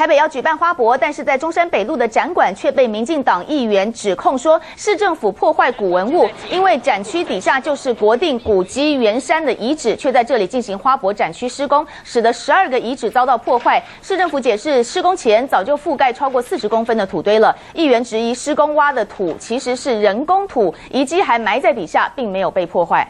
台北要举办花博，但是在中山北路的展馆却被民进党议员指控说，市政府破坏古文物，因为展区底下就是国定古迹圆山的遗址，却在这里进行花博展区施工，使得十二个遗址遭到破坏。市政府解释，施工前早就覆盖超过四十公分的土堆了。议员质疑，施工挖的土其实是人工土，遗迹还埋在底下，并没有被破坏。